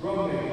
Rompe